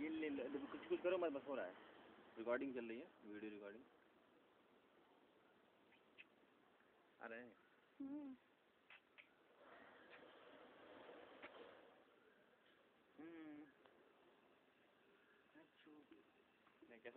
ये ले लो कुछ कुछ करो मत बस हो रहा है। रिकॉर्डिंग चल रही है वीडियो रिकॉर्डिंग आ रहे हैं। हम्म। हम्म। अच्छा। क्या